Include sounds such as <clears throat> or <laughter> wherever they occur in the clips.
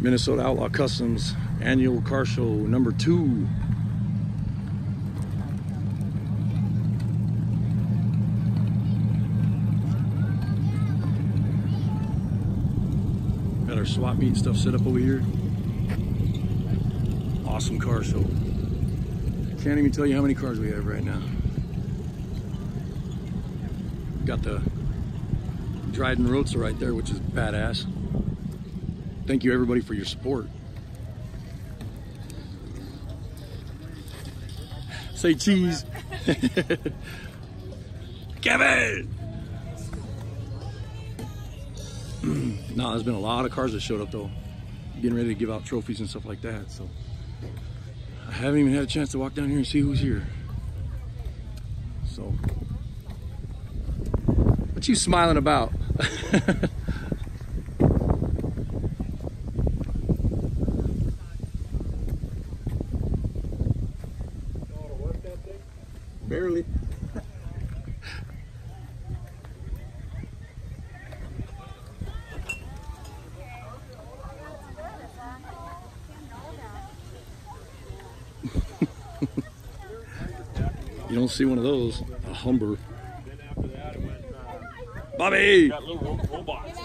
Minnesota Outlaw Customs annual car show number two. Got our swap meet stuff set up over here. Awesome car show. Can't even tell you how many cars we have right now. Got the Dryden Roadster right there, which is badass. Thank you everybody for your support. Say cheese. <laughs> Kevin! <clears throat> no, there's been a lot of cars that showed up though. Getting ready to give out trophies and stuff like that. So I haven't even had a chance to walk down here and see who's here. So what you smiling about? <laughs> Barely. <laughs> you don't see one of those. A Humber. Bobby! got little <laughs> ro- robots.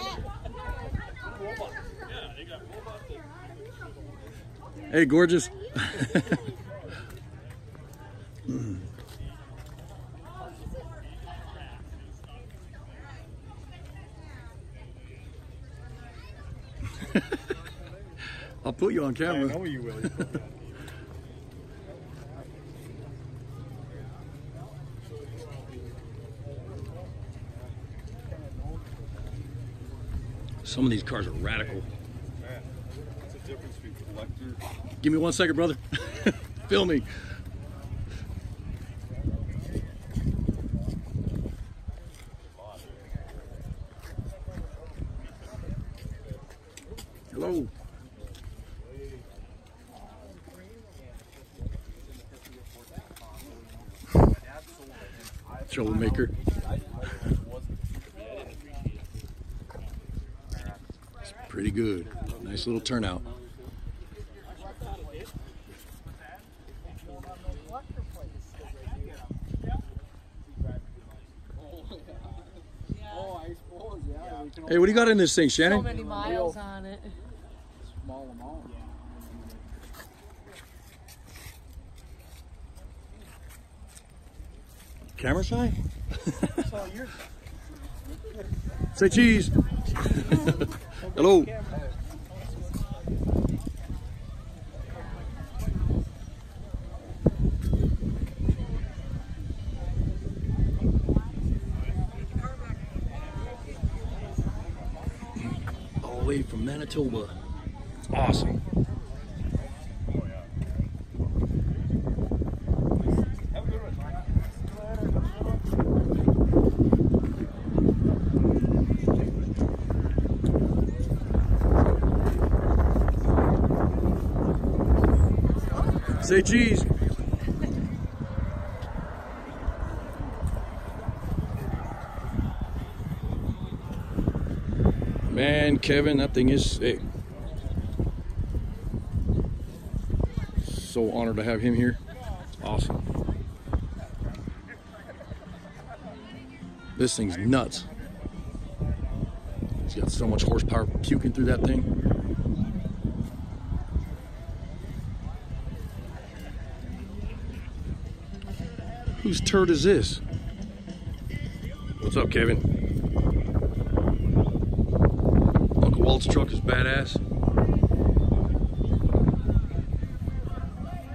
Robots. Yeah, they got robots. that- Hey, gorgeous. <laughs> I'll put you on I camera. know you will. You. Some of these cars are radical. Man, what's the difference between collector? Give me one second, brother. <laughs> Film <laughs> Troublemaker. It's pretty good. Nice little turnout. Hey, what do you got in this thing, So Shannon? it. Small amount. Camera shy? <laughs> Say cheese. <laughs> Hello. All the way from Manitoba. Awesome. Say cheese. Man, Kevin, that thing is sick. So honored to have him here. Awesome. This thing's nuts. He's got so much horsepower puking through that thing. Whose turd is this? What's up, Kevin? Uncle Walt's truck is badass.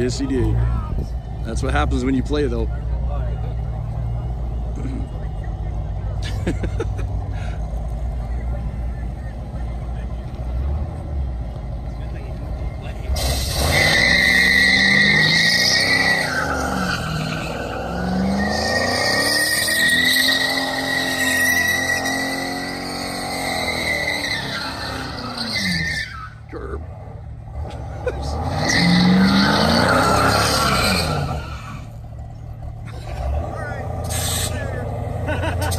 Yes, he did. That's what happens when you play, though. <laughs>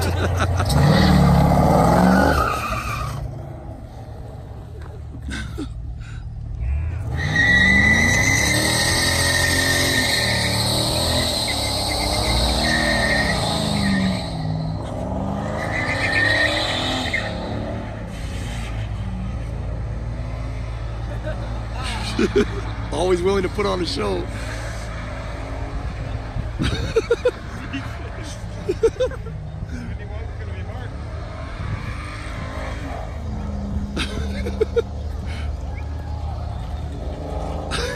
<laughs> Always willing to put on a show.